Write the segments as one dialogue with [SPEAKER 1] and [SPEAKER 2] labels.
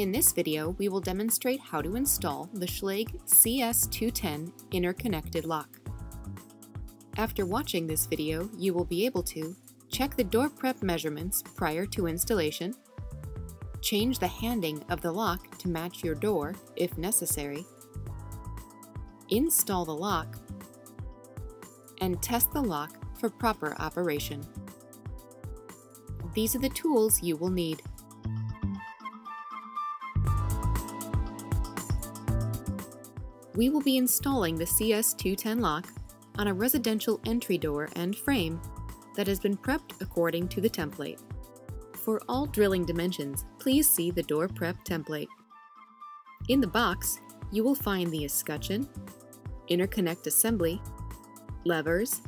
[SPEAKER 1] In this video, we will demonstrate how to install the Schlage CS210 interconnected lock. After watching this video, you will be able to check the door prep measurements prior to installation, change the handing of the lock to match your door if necessary, install the lock, and test the lock for proper operation. These are the tools you will need. We will be installing the CS210 lock on a residential entry door and frame that has been prepped according to the template. For all drilling dimensions, please see the door prep template. In the box, you will find the escutcheon, interconnect assembly, levers,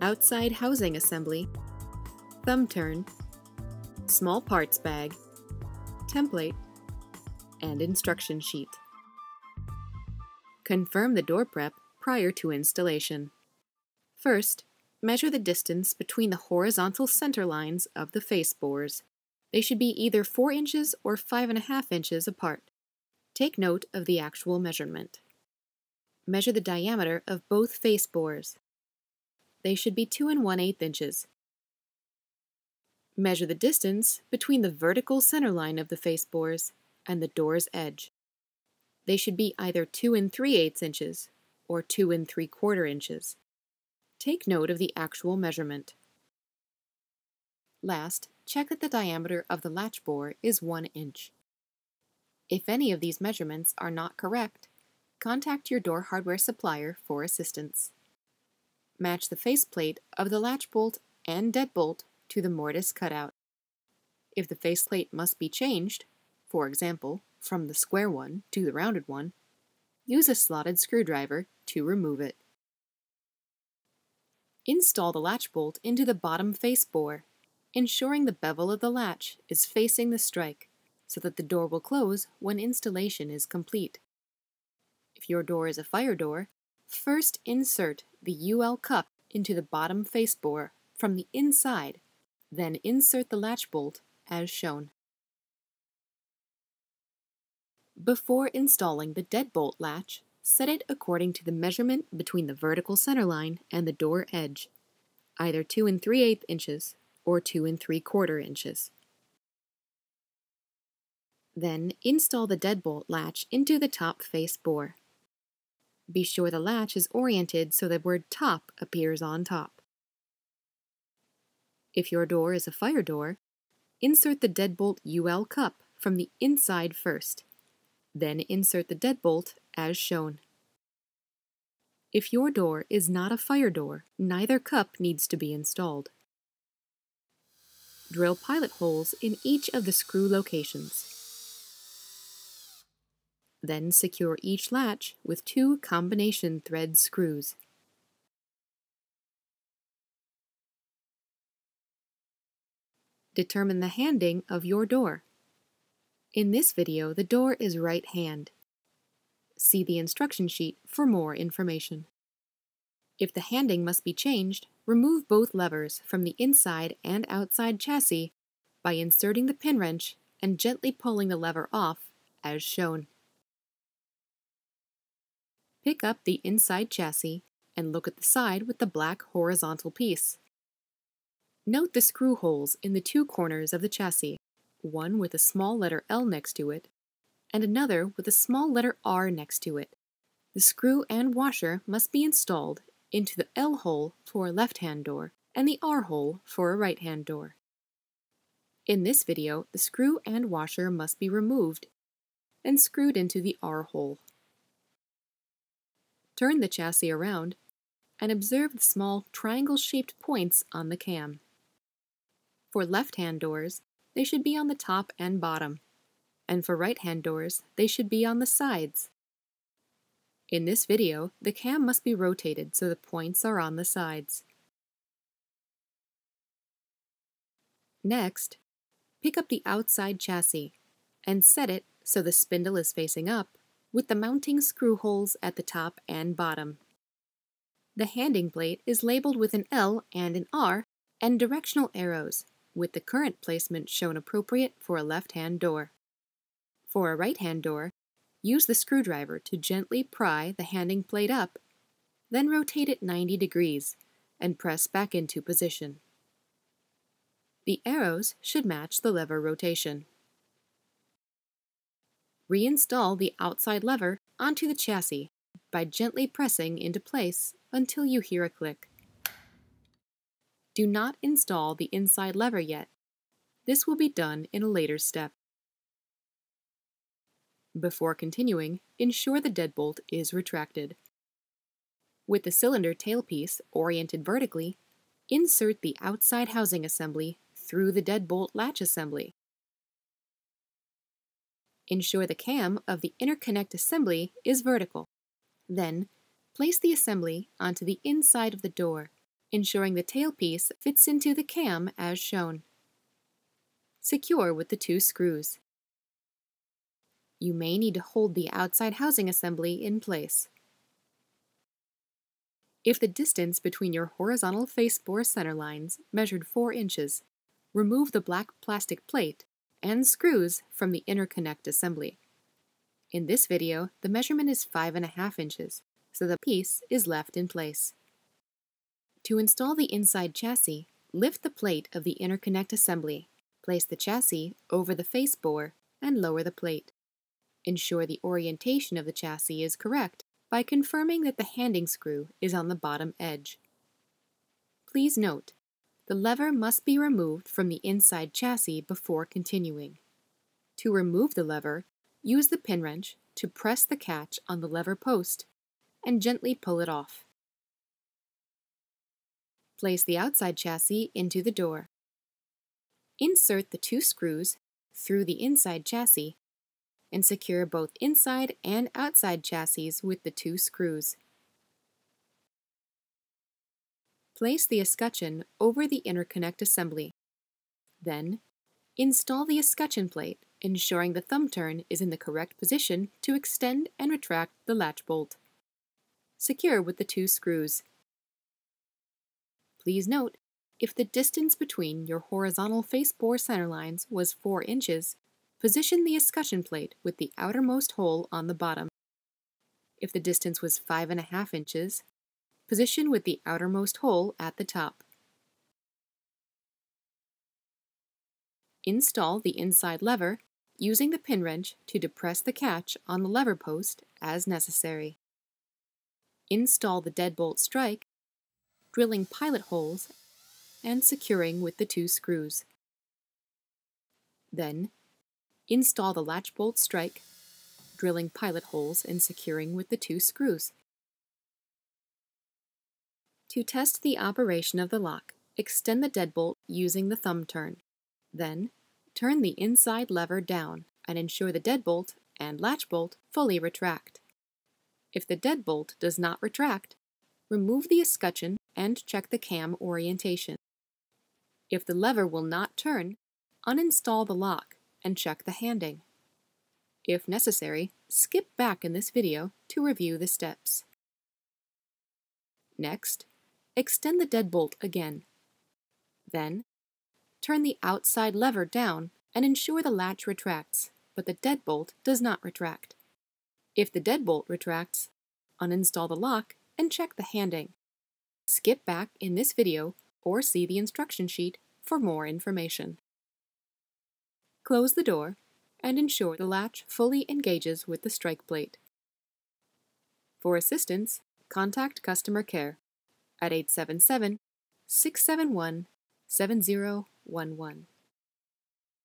[SPEAKER 1] outside housing assembly, thumb turn, small parts bag, template, and instruction sheet. Confirm the door prep prior to installation. First, measure the distance between the horizontal center lines of the face bores. They should be either 4 inches or 5.5 inches apart. Take note of the actual measurement. Measure the diameter of both face bores. They should be 2 and 1 8 inches. Measure the distance between the vertical center line of the face bores and the door's edge. They should be either 2 and 3 eighths inches or 2 and 3 quarter inches. Take note of the actual measurement. Last, check that the diameter of the latch bore is 1 inch. If any of these measurements are not correct, contact your door hardware supplier for assistance. Match the faceplate of the latch bolt and deadbolt to the mortise cutout. If the faceplate must be changed, for example, from the square one to the rounded one, use a slotted screwdriver to remove it. Install the latch bolt into the bottom face bore, ensuring the bevel of the latch is facing the strike so that the door will close when installation is complete. If your door is a fire door, first insert the UL cup into the bottom face bore from the inside, then insert the latch bolt as shown. Before installing the deadbolt latch, set it according to the measurement between the vertical center line and the door edge, either 2 and 3 8 inches or 2 and 3 quarter inches. Then install the deadbolt latch into the top face bore. Be sure the latch is oriented so the word top appears on top. If your door is a fire door, insert the deadbolt UL cup from the inside first. Then insert the deadbolt as shown. If your door is not a fire door, neither cup needs to be installed. Drill pilot holes in each of the screw locations. Then secure each latch with two combination thread screws. Determine the handing of your door. In this video, the door is right hand. See the instruction sheet for more information. If the handing must be changed, remove both levers from the inside and outside chassis by inserting the pin wrench and gently pulling the lever off as shown. Pick up the inside chassis and look at the side with the black horizontal piece. Note the screw holes in the two corners of the chassis one with a small letter L next to it, and another with a small letter R next to it. The screw and washer must be installed into the L hole for a left-hand door and the R hole for a right-hand door. In this video, the screw and washer must be removed and screwed into the R hole. Turn the chassis around and observe the small triangle-shaped points on the cam. For left-hand doors, they should be on the top and bottom, and for right-hand doors, they should be on the sides. In this video, the cam must be rotated so the points are on the sides. Next, pick up the outside chassis and set it so the spindle is facing up with the mounting screw holes at the top and bottom. The handing plate is labeled with an L and an R and directional arrows with the current placement shown appropriate for a left-hand door. For a right-hand door, use the screwdriver to gently pry the handing plate up, then rotate it 90 degrees and press back into position. The arrows should match the lever rotation. Reinstall the outside lever onto the chassis by gently pressing into place until you hear a click. Do not install the inside lever yet. This will be done in a later step. Before continuing, ensure the deadbolt is retracted. With the cylinder tailpiece oriented vertically, insert the outside housing assembly through the deadbolt latch assembly. Ensure the cam of the interconnect assembly is vertical. Then, place the assembly onto the inside of the door, ensuring the tailpiece fits into the cam as shown. Secure with the two screws. You may need to hold the outside housing assembly in place. If the distance between your horizontal face bore center lines measured 4 inches, remove the black plastic plate and screws from the interconnect assembly. In this video, the measurement is 5.5 inches, so the piece is left in place. To install the inside chassis, lift the plate of the interconnect assembly, place the chassis over the face bore, and lower the plate. Ensure the orientation of the chassis is correct by confirming that the handing screw is on the bottom edge. Please note, the lever must be removed from the inside chassis before continuing. To remove the lever, use the pin wrench to press the catch on the lever post and gently pull it off. Place the outside chassis into the door. Insert the two screws through the inside chassis and secure both inside and outside chassis with the two screws. Place the escutcheon over the interconnect assembly. Then, install the escutcheon plate, ensuring the thumb turn is in the correct position to extend and retract the latch bolt. Secure with the two screws. Please note, if the distance between your horizontal face bore center lines was 4 inches, position the escutcheon plate with the outermost hole on the bottom. If the distance was 5.5 inches, position with the outermost hole at the top. Install the inside lever using the pin wrench to depress the catch on the lever post as necessary. Install the deadbolt strike, drilling pilot holes and securing with the two screws. Then, install the latch bolt strike, drilling pilot holes and securing with the two screws. To test the operation of the lock, extend the deadbolt using the thumb turn. Then, turn the inside lever down and ensure the deadbolt and latch bolt fully retract. If the deadbolt does not retract, remove the escutcheon and check the cam orientation. If the lever will not turn, uninstall the lock and check the handing. If necessary, skip back in this video to review the steps. Next, extend the deadbolt again. Then, turn the outside lever down and ensure the latch retracts, but the deadbolt does not retract. If the deadbolt retracts, uninstall the lock and check the handing. Skip back in this video or see the instruction sheet for more information. Close the door and ensure the latch fully engages with the strike plate. For assistance, contact customer care at 877 671 7011.